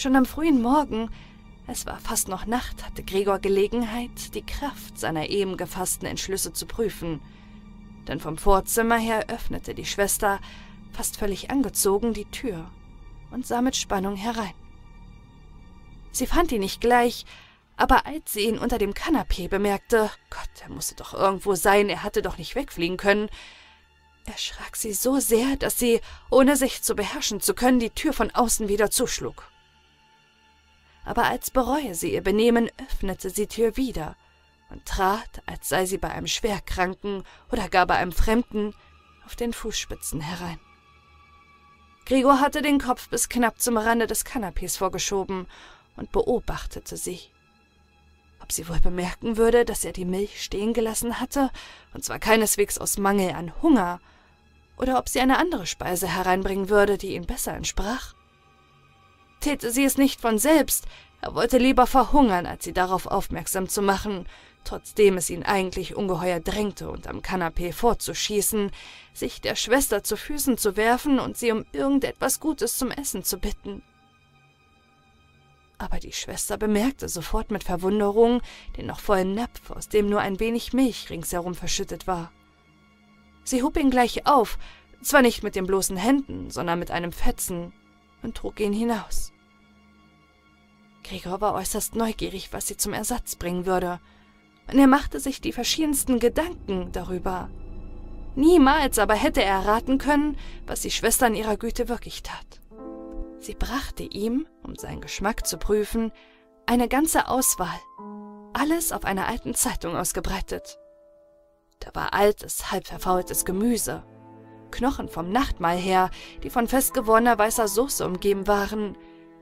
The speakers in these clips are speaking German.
Schon am frühen Morgen, es war fast noch Nacht, hatte Gregor Gelegenheit, die Kraft seiner eben gefassten Entschlüsse zu prüfen. Denn vom Vorzimmer her öffnete die Schwester, fast völlig angezogen, die Tür und sah mit Spannung herein. Sie fand ihn nicht gleich, aber als sie ihn unter dem Kanapee bemerkte, Gott, er musste doch irgendwo sein, er hatte doch nicht wegfliegen können, erschrak sie so sehr, dass sie, ohne sich zu beherrschen zu können, die Tür von außen wieder zuschlug. Aber als bereue sie ihr Benehmen, öffnete sie die Tür wieder und trat, als sei sie bei einem Schwerkranken oder gar bei einem Fremden, auf den Fußspitzen herein. Gregor hatte den Kopf bis knapp zum Rande des Kanapees vorgeschoben und beobachtete sie. Ob sie wohl bemerken würde, dass er die Milch stehen gelassen hatte, und zwar keineswegs aus Mangel an Hunger, oder ob sie eine andere Speise hereinbringen würde, die ihm besser entsprach? Täte sie es nicht von selbst, er wollte lieber verhungern, als sie darauf aufmerksam zu machen, trotzdem es ihn eigentlich ungeheuer drängte, unterm Kanapee fortzuschießen, sich der Schwester zu Füßen zu werfen und sie um irgendetwas Gutes zum Essen zu bitten. Aber die Schwester bemerkte sofort mit Verwunderung den noch vollen Napf, aus dem nur ein wenig Milch ringsherum verschüttet war. Sie hob ihn gleich auf, zwar nicht mit den bloßen Händen, sondern mit einem Fetzen, und trug ihn hinaus. Gregor war äußerst neugierig, was sie zum Ersatz bringen würde, und er machte sich die verschiedensten Gedanken darüber. Niemals aber hätte er erraten können, was die Schwester in ihrer Güte wirklich tat. Sie brachte ihm, um seinen Geschmack zu prüfen, eine ganze Auswahl, alles auf einer alten Zeitung ausgebreitet. Da war altes, halb verfaultes Gemüse, Knochen vom Nachtmahl her, die von festgewordener weißer Soße umgeben waren,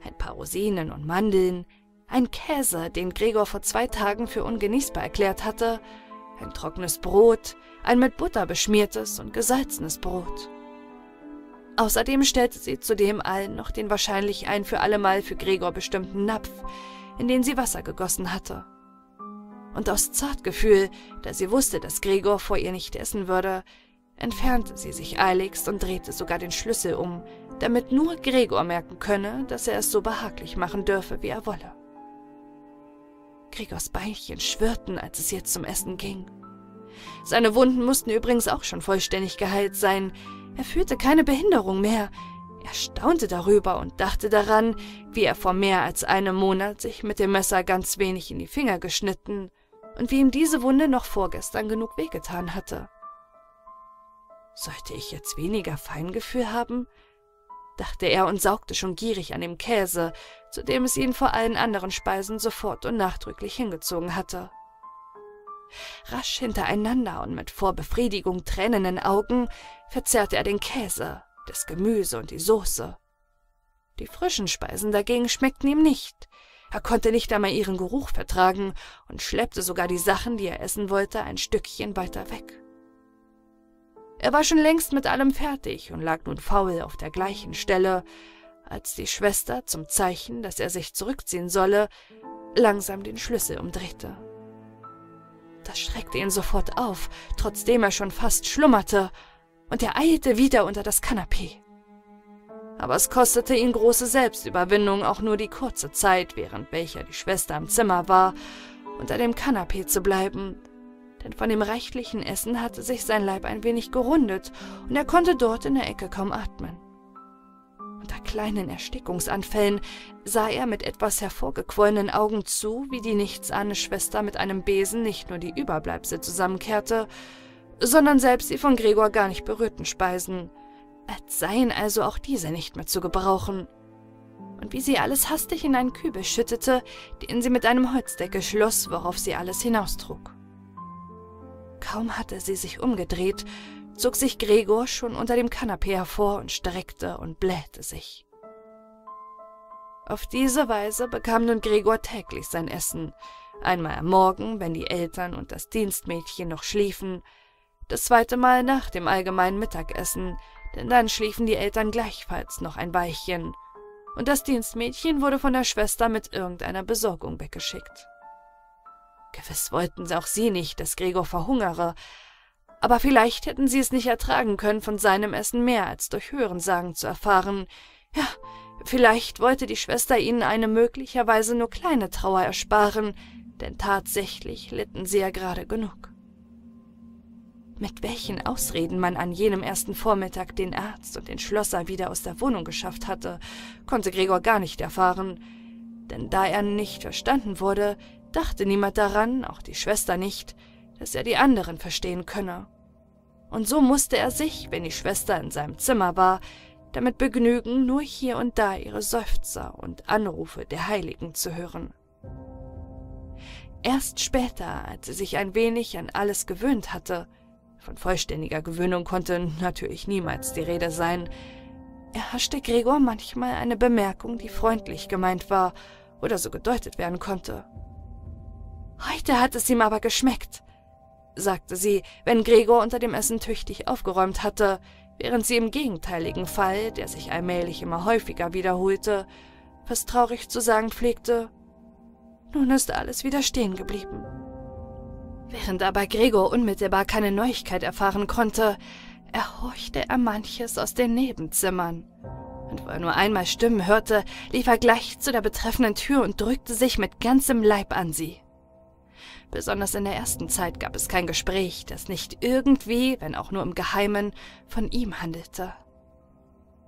ein paar Rosinen und Mandeln, ein Käse, den Gregor vor zwei Tagen für ungenießbar erklärt hatte, ein trockenes Brot, ein mit Butter beschmiertes und gesalzenes Brot. Außerdem stellte sie zudem allen noch den wahrscheinlich ein für allemal für Gregor bestimmten Napf, in den sie Wasser gegossen hatte. Und aus Zartgefühl, da sie wusste, dass Gregor vor ihr nicht essen würde, entfernte sie sich eiligst und drehte sogar den Schlüssel um, damit nur Gregor merken könne, dass er es so behaglich machen dürfe, wie er wolle. Gregors Beinchen schwirrten, als es jetzt zum Essen ging. Seine Wunden mussten übrigens auch schon vollständig geheilt sein. Er fühlte keine Behinderung mehr. Er staunte darüber und dachte daran, wie er vor mehr als einem Monat sich mit dem Messer ganz wenig in die Finger geschnitten und wie ihm diese Wunde noch vorgestern genug wehgetan hatte. Sollte ich jetzt weniger Feingefühl haben? dachte er und saugte schon gierig an dem Käse, zu dem es ihn vor allen anderen Speisen sofort und nachdrücklich hingezogen hatte. Rasch hintereinander und mit vor Befriedigung tränenden Augen verzehrte er den Käse, das Gemüse und die Soße. Die frischen Speisen dagegen schmeckten ihm nicht. Er konnte nicht einmal ihren Geruch vertragen und schleppte sogar die Sachen, die er essen wollte, ein Stückchen weiter weg. Er war schon längst mit allem fertig und lag nun faul auf der gleichen Stelle, als die Schwester zum Zeichen, dass er sich zurückziehen solle, langsam den Schlüssel umdrehte. Das schreckte ihn sofort auf, trotzdem er schon fast schlummerte, und er eilte wieder unter das Kanapee. Aber es kostete ihn große Selbstüberwindung, auch nur die kurze Zeit, während welcher die Schwester im Zimmer war, unter dem Kanapee zu bleiben, denn von dem reichlichen Essen hatte sich sein Leib ein wenig gerundet, und er konnte dort in der Ecke kaum atmen. Unter kleinen Erstickungsanfällen sah er mit etwas hervorgequollenen Augen zu, wie die nichtsahne Schwester mit einem Besen nicht nur die Überbleibsel zusammenkehrte, sondern selbst die von Gregor gar nicht berührten Speisen, als seien also auch diese nicht mehr zu gebrauchen. Und wie sie alles hastig in einen Kübel schüttete, den sie mit einem Holzdeckel schloss, worauf sie alles hinaustrug. Kaum hatte sie sich umgedreht, zog sich Gregor schon unter dem Kanapee hervor und streckte und blähte sich. Auf diese Weise bekam nun Gregor täglich sein Essen, einmal am Morgen, wenn die Eltern und das Dienstmädchen noch schliefen, das zweite Mal nach dem allgemeinen Mittagessen, denn dann schliefen die Eltern gleichfalls noch ein Weilchen, und das Dienstmädchen wurde von der Schwester mit irgendeiner Besorgung weggeschickt. Gewiss wollten auch sie nicht, dass Gregor verhungere, aber vielleicht hätten sie es nicht ertragen können, von seinem Essen mehr als durch Hörensagen zu erfahren. Ja, Vielleicht wollte die Schwester ihnen eine möglicherweise nur kleine Trauer ersparen, denn tatsächlich litten sie ja gerade genug. Mit welchen Ausreden man an jenem ersten Vormittag den Arzt und den Schlosser wieder aus der Wohnung geschafft hatte, konnte Gregor gar nicht erfahren, denn da er nicht verstanden wurde, dachte niemand daran, auch die Schwester nicht, dass er die anderen verstehen könne. Und so musste er sich, wenn die Schwester in seinem Zimmer war, damit begnügen, nur hier und da ihre Seufzer und Anrufe der Heiligen zu hören. Erst später, als sie sich ein wenig an alles gewöhnt hatte, von vollständiger Gewöhnung konnte natürlich niemals die Rede sein, erhaschte Gregor manchmal eine Bemerkung, die freundlich gemeint war oder so gedeutet werden konnte. Heute hat es ihm aber geschmeckt, sagte sie, wenn Gregor unter dem Essen tüchtig aufgeräumt hatte, während sie im gegenteiligen Fall, der sich allmählich immer häufiger wiederholte, fast traurig zu sagen pflegte, nun ist alles wieder stehen geblieben. Während aber Gregor unmittelbar keine Neuigkeit erfahren konnte, erhorchte er manches aus den Nebenzimmern. Und wo er nur einmal Stimmen hörte, lief er gleich zu der betreffenden Tür und drückte sich mit ganzem Leib an sie. Besonders in der ersten Zeit gab es kein Gespräch, das nicht irgendwie, wenn auch nur im Geheimen, von ihm handelte.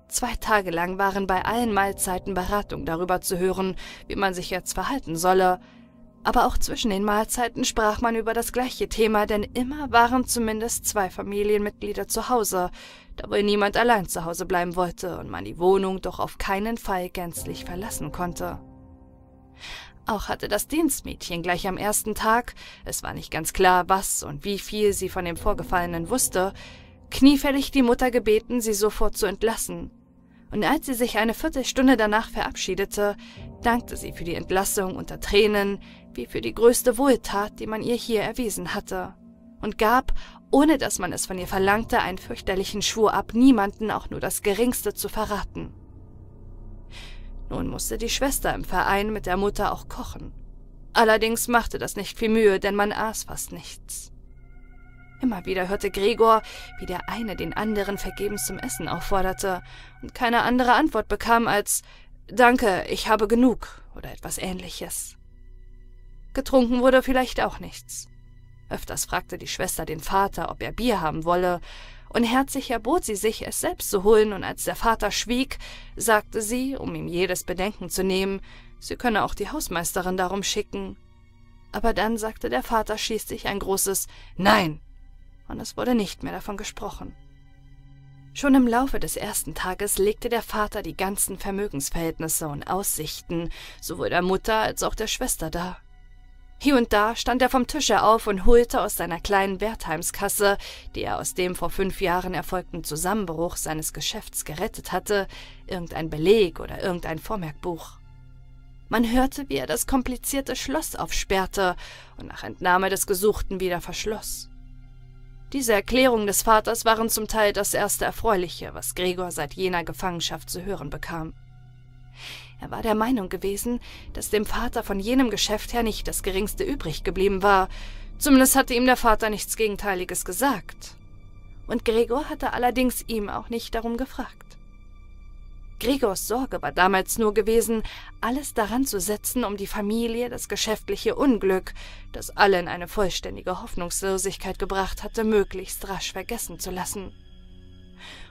Zwei Tage lang waren bei allen Mahlzeiten Beratung darüber zu hören, wie man sich jetzt verhalten solle, aber auch zwischen den Mahlzeiten sprach man über das gleiche Thema, denn immer waren zumindest zwei Familienmitglieder zu Hause, da wohl niemand allein zu Hause bleiben wollte und man die Wohnung doch auf keinen Fall gänzlich verlassen konnte. Auch hatte das Dienstmädchen gleich am ersten Tag, es war nicht ganz klar, was und wie viel sie von dem Vorgefallenen wusste, kniefällig die Mutter gebeten, sie sofort zu entlassen. Und als sie sich eine Viertelstunde danach verabschiedete, dankte sie für die Entlassung unter Tränen, wie für die größte Wohltat, die man ihr hier erwiesen hatte, und gab, ohne dass man es von ihr verlangte, einen fürchterlichen Schwur ab, niemanden auch nur das geringste zu verraten. Nun musste die Schwester im Verein mit der Mutter auch kochen. Allerdings machte das nicht viel Mühe, denn man aß fast nichts. Immer wieder hörte Gregor, wie der eine den anderen vergebens zum Essen aufforderte und keine andere Antwort bekam als Danke, ich habe genug oder etwas ähnliches. Getrunken wurde vielleicht auch nichts. Öfters fragte die Schwester den Vater, ob er Bier haben wolle, und herzlich erbot sie sich, es selbst zu holen, und als der Vater schwieg, sagte sie, um ihm jedes Bedenken zu nehmen, sie könne auch die Hausmeisterin darum schicken. Aber dann sagte der Vater schließlich ein großes Nein, und es wurde nicht mehr davon gesprochen. Schon im Laufe des ersten Tages legte der Vater die ganzen Vermögensverhältnisse und Aussichten sowohl der Mutter als auch der Schwester dar. Hier und da stand er vom Tische auf und holte aus seiner kleinen Wertheimskasse, die er aus dem vor fünf Jahren erfolgten Zusammenbruch seines Geschäfts gerettet hatte, irgendein Beleg oder irgendein Vormerkbuch. Man hörte, wie er das komplizierte Schloss aufsperrte und nach Entnahme des Gesuchten wieder verschloss. Diese Erklärungen des Vaters waren zum Teil das erste Erfreuliche, was Gregor seit jener Gefangenschaft zu hören bekam. Er war der Meinung gewesen, dass dem Vater von jenem Geschäft her nicht das geringste übrig geblieben war. Zumindest hatte ihm der Vater nichts Gegenteiliges gesagt. Und Gregor hatte allerdings ihm auch nicht darum gefragt. Gregors Sorge war damals nur gewesen, alles daran zu setzen, um die Familie das geschäftliche Unglück, das alle in eine vollständige Hoffnungslosigkeit gebracht hatte, möglichst rasch vergessen zu lassen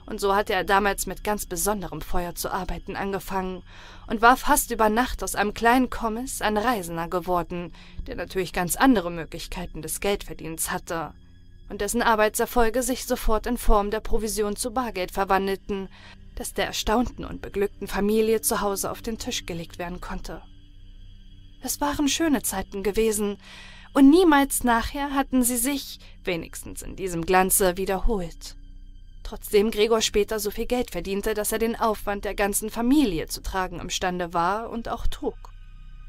und so hatte er damals mit ganz besonderem Feuer zu arbeiten angefangen und war fast über Nacht aus einem kleinen Kommiss ein Reisender geworden, der natürlich ganz andere Möglichkeiten des Geldverdienens hatte und dessen Arbeitserfolge sich sofort in Form der Provision zu Bargeld verwandelten, das der erstaunten und beglückten Familie zu Hause auf den Tisch gelegt werden konnte. Es waren schöne Zeiten gewesen, und niemals nachher hatten sie sich, wenigstens in diesem Glanze, wiederholt trotzdem Gregor später so viel Geld verdiente, dass er den Aufwand der ganzen Familie zu tragen imstande war und auch trug.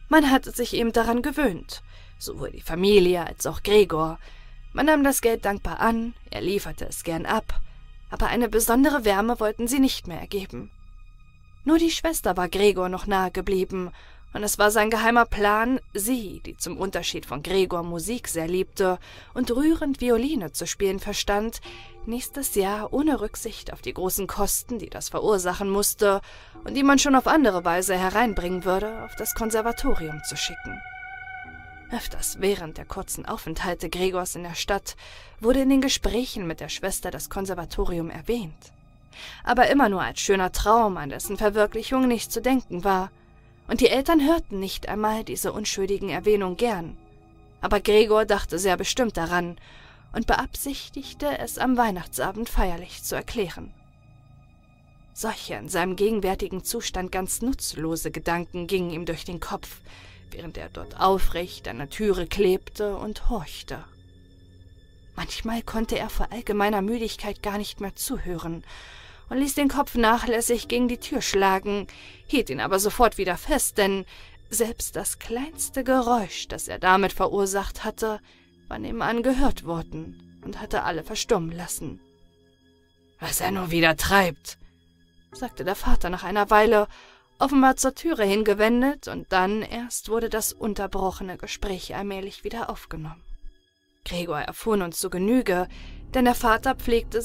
Man hatte sich eben daran gewöhnt, sowohl die Familie als auch Gregor. Man nahm das Geld dankbar an, er lieferte es gern ab, aber eine besondere Wärme wollten sie nicht mehr ergeben. Nur die Schwester war Gregor noch nahe geblieben, Und es war sein geheimer Plan, sie, die zum Unterschied von Gregor Musik sehr liebte und rührend Violine zu spielen verstand, nächstes Jahr ohne Rücksicht auf die großen Kosten, die das verursachen musste und die man schon auf andere Weise hereinbringen würde, auf das Konservatorium zu schicken. Öfters während der kurzen Aufenthalte Gregors in der Stadt wurde in den Gesprächen mit der Schwester das Konservatorium erwähnt. Aber immer nur als schöner Traum, an dessen Verwirklichung nicht zu denken war. Und die Eltern hörten nicht einmal diese unschuldigen Erwähnungen gern. Aber Gregor dachte sehr bestimmt daran und beabsichtigte, es am Weihnachtsabend feierlich zu erklären. Solche in seinem gegenwärtigen Zustand ganz nutzlose Gedanken gingen ihm durch den Kopf, während er dort aufrecht an der Türe klebte und horchte. Manchmal konnte er vor allgemeiner Müdigkeit gar nicht mehr zuhören und ließ den Kopf nachlässig gegen die Tür schlagen, hielt ihn aber sofort wieder fest, denn selbst das kleinste Geräusch, das er damit verursacht hatte, war nebenan gehört worden und hatte alle verstummen lassen. Was er nur wieder treibt, sagte der Vater nach einer Weile offenbar zur Türe hingewendet, und dann erst wurde das unterbrochene Gespräch allmählich wieder aufgenommen. Gregor erfuhr nun zu Genüge, denn der Vater pflegte